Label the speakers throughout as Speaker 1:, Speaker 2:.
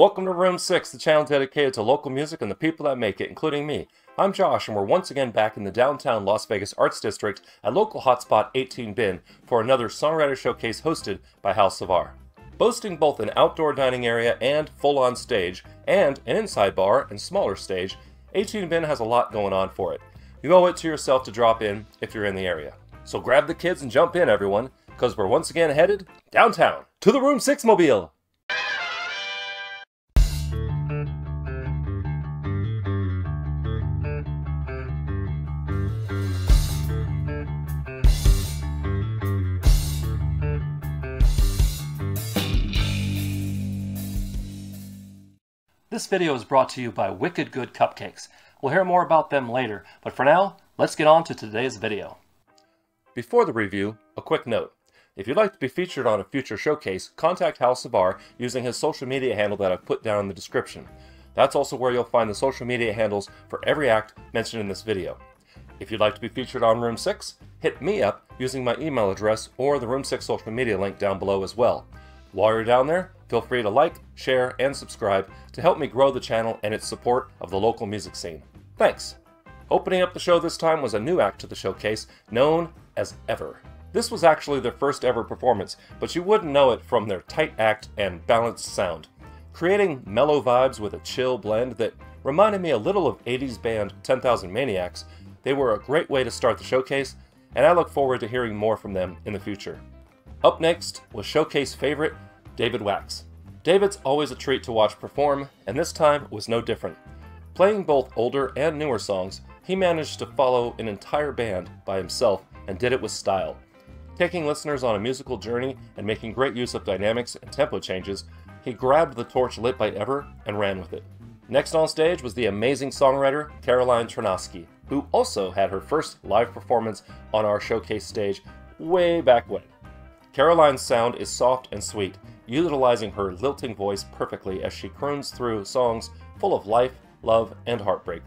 Speaker 1: Welcome to Room 6, the channel dedicated to local music and the people that make it, including me. I'm Josh, and we're once again back in the downtown Las Vegas Arts District at local hotspot 18 Bin for another songwriter showcase hosted by Hal Savar. Boasting both an outdoor dining area and full-on stage, and an inside bar and smaller stage, 18 Bin has a lot going on for it. You owe it to yourself to drop in if you're in the area. So grab the kids and jump in, everyone, because we're once again headed downtown to the Room 6 mobile. This video is brought to you by Wicked Good Cupcakes. We'll hear more about them later, but for now, let's get on to today's video. Before the review, a quick note. If you'd like to be featured on a future showcase, contact Hal Savar using his social media handle that I've put down in the description. That's also where you'll find the social media handles for every act mentioned in this video. If you'd like to be featured on Room 6, hit me up using my email address or the Room 6 social media link down below as well. While you're down there, feel free to like, share, and subscribe to help me grow the channel and its support of the local music scene. Thanks! Opening up the show this time was a new act to the showcase, known as EVR. This was actually their first ever performance, but you wouldn't know it from their tight act and balanced sound. Creating mellow vibes with a chill blend that reminded me a little of 80s band 10,000 Maniacs, they were a great way to start the showcase, and I look forward to hearing more from them in the future. Up next was showcase favorite David Wachs. David's always a treat to watch perform, and this time was no different. Playing both older and newer songs, he managed to follow an entire band by himself and did it with style. Taking listeners on a musical journey and making great use of dynamics and tempo changes, he grabbed the torch lit by EVR and ran with it. Next on stage was the amazing songwriter Caroline Trunoske, who also had her first live performance on our showcase stage way back when. Caroline's sound is soft and sweet, utilizing her lilting voice perfectly as she croons through songs full of life, love, and heartbreak.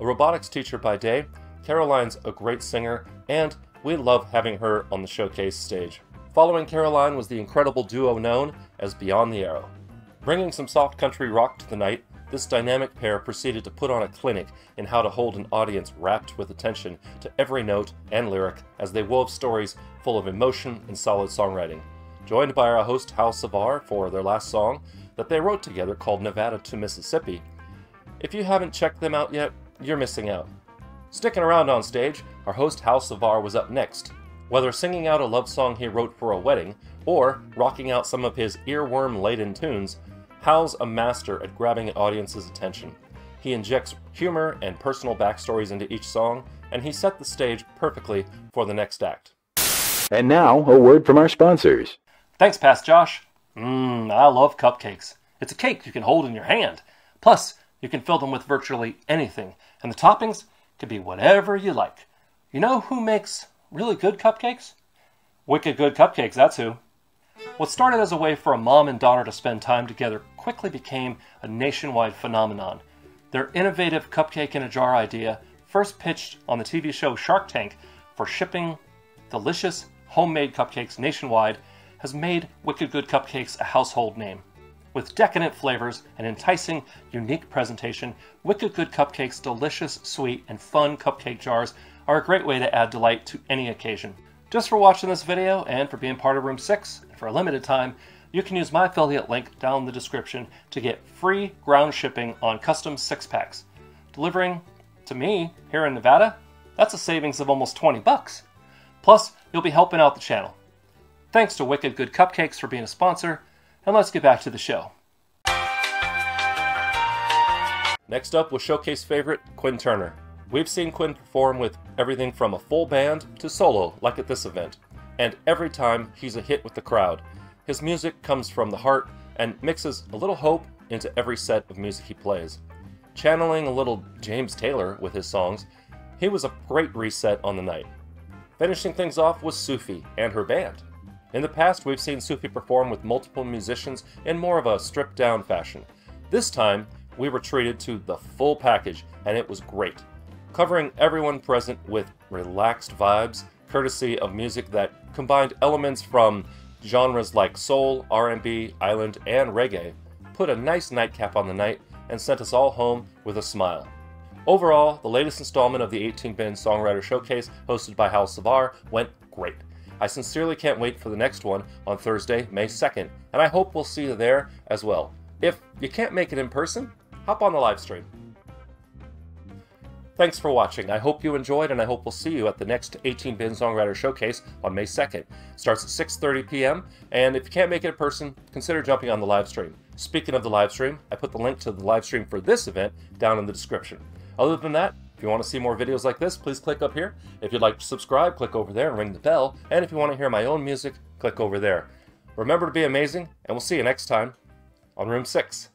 Speaker 1: A robotics teacher by day, Caroline's a great singer, and we love having her on the showcase stage. Following Caroline was the incredible duo known as Beyond the Arrow. Bringing some soft country rock to the night, this dynamic pair proceeded to put on a clinic in how to hold an audience rapt with attention to every note and lyric as they wove stories full of emotion and solid songwriting. Joined by our host Hal Savar for their last song that they wrote together called Nevada to Mississippi. If you haven't checked them out yet, you're missing out. Sticking around on stage, our host Hal Savar was up next. Whether singing out a love song he wrote for a wedding, or rocking out some of his earworm laden tunes, Hal's a master at grabbing an audience's attention. He injects humor and personal backstories into each song, and he set the stage perfectly for the next act.
Speaker 2: And now, a word from our sponsors.
Speaker 1: Thanks, Past Josh. Mmm, I love cupcakes. It's a cake you can hold in your hand. Plus, you can fill them with virtually anything, and the toppings can be whatever you like. You know who makes really good cupcakes? Wicked Good Cupcakes, that's who. What started as a way for a mom and daughter to spend time together quickly became a nationwide phenomenon. Their innovative cupcake in a jar idea, first pitched on the TV show Shark Tank for shipping delicious homemade cupcakes nationwide, has made Wicked Good Cupcakes a household name. With decadent flavors and enticing, unique presentation, Wicked Good Cupcakes' delicious, sweet, and fun cupcake jars are a great way to add delight to any occasion. Just for watching this video and for being part of Room 6, for a limited time, you can use my affiliate link down in the description to get free ground shipping on custom six packs. Delivering to me here in Nevada, that's a savings of almost 20 bucks. Plus, you'll be helping out the channel. Thanks to Wicked Good Cupcakes for being a sponsor, and let's get back to the show. Next up was showcase favorite Quinn Turner. We've seen Quinn perform with everything from a full band to solo, like at this event, and every time he's a hit with the crowd. His music comes from the heart and mixes a little hope into every set of music he plays. Channeling a little James Taylor with his songs, he was a great reset on the night. Finishing things off was Sufi and her band. In the past, we've seen Sufi perform with multiple musicians in more of a stripped down fashion. This time, we were treated to the full package, and it was great covering everyone present with relaxed vibes, courtesy of music that combined elements from genres like soul, R&B, island, and reggae. put a nice nightcap on the night, and sent us all home with a smile. Overall, the latest installment of the 18 Bin Songwriter Showcase, hosted by Hal Savar, went great. I sincerely can't wait for the next one on Thursday, May 2nd, and I hope we'll see you there as well. If you can't make it in person, hop on the live stream. Thanks for watching. I hope you enjoyed, and I hope we'll see you at the next 18 Bin Songwriter Showcase on May 2nd. starts at 6.30 p.m., and if you can't make it in person, consider jumping on the live stream. Speaking of the live stream, I put the link to the live stream for this event down in the description. Other than that, if you want to see more videos like this, please click up here. If you'd like to subscribe, click over there and ring the bell. And if you want to hear my own music, click over there. Remember to be amazing, and we'll see you next time on Room 6.